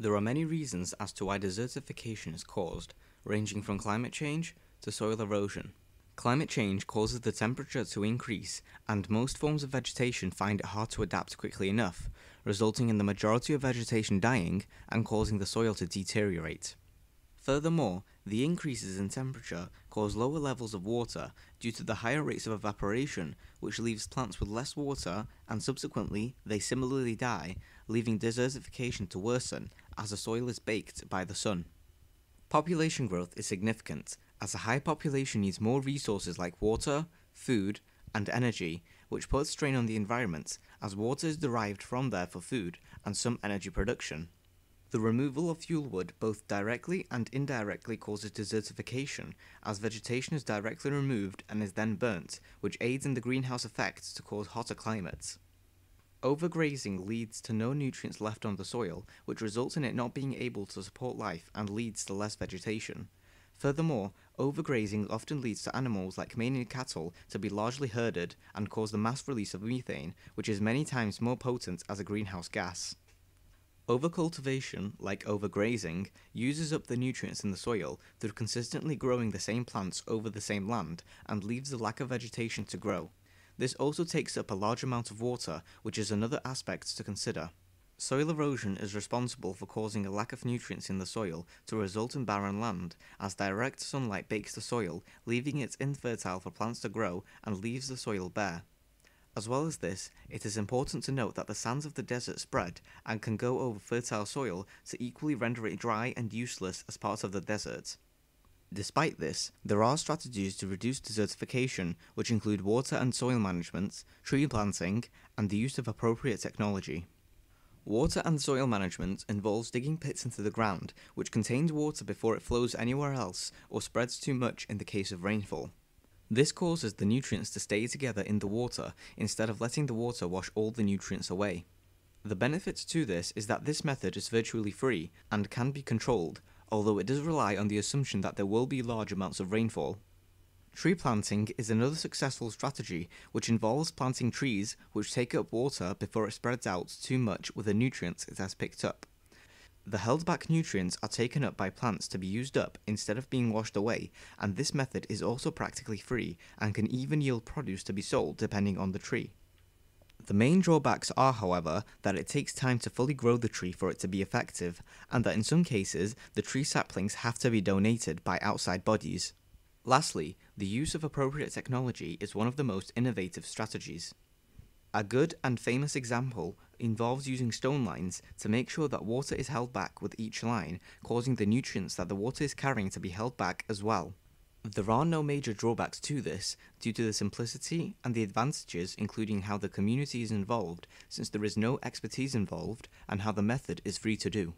There are many reasons as to why desertification is caused, ranging from climate change to soil erosion. Climate change causes the temperature to increase, and most forms of vegetation find it hard to adapt quickly enough, resulting in the majority of vegetation dying and causing the soil to deteriorate. Furthermore, the increases in temperature cause lower levels of water due to the higher rates of evaporation, which leaves plants with less water, and subsequently they similarly die, leaving desertification to worsen as the soil is baked by the sun. Population growth is significant, as a high population needs more resources like water, food, and energy, which puts strain on the environment, as water is derived from there for food and some energy production. The removal of fuel wood both directly and indirectly causes desertification, as vegetation is directly removed and is then burnt, which aids in the greenhouse effect to cause hotter climates. Overgrazing leads to no nutrients left on the soil, which results in it not being able to support life and leads to less vegetation. Furthermore, overgrazing often leads to animals like maned cattle to be largely herded and cause the mass release of methane, which is many times more potent as a greenhouse gas. Overcultivation, like overgrazing, uses up the nutrients in the soil through consistently growing the same plants over the same land and leaves the lack of vegetation to grow. This also takes up a large amount of water, which is another aspect to consider. Soil erosion is responsible for causing a lack of nutrients in the soil to result in barren land, as direct sunlight bakes the soil, leaving it infertile for plants to grow and leaves the soil bare. As well as this, it is important to note that the sands of the desert spread and can go over fertile soil to equally render it dry and useless as part of the desert. Despite this, there are strategies to reduce desertification, which include water and soil management, tree planting, and the use of appropriate technology. Water and soil management involves digging pits into the ground, which contains water before it flows anywhere else or spreads too much in the case of rainfall. This causes the nutrients to stay together in the water instead of letting the water wash all the nutrients away. The benefit to this is that this method is virtually free and can be controlled, although it does rely on the assumption that there will be large amounts of rainfall. Tree planting is another successful strategy which involves planting trees which take up water before it spreads out too much with the nutrients it has picked up. The held back nutrients are taken up by plants to be used up instead of being washed away, and this method is also practically free and can even yield produce to be sold depending on the tree. The main drawbacks are, however, that it takes time to fully grow the tree for it to be effective, and that in some cases the tree saplings have to be donated by outside bodies. Lastly, the use of appropriate technology is one of the most innovative strategies. A good and famous example involves using stone lines to make sure that water is held back with each line, causing the nutrients that the water is carrying to be held back as well. There are no major drawbacks to this due to the simplicity and the advantages, including how the community is involved, since there is no expertise involved, and how the method is free to do.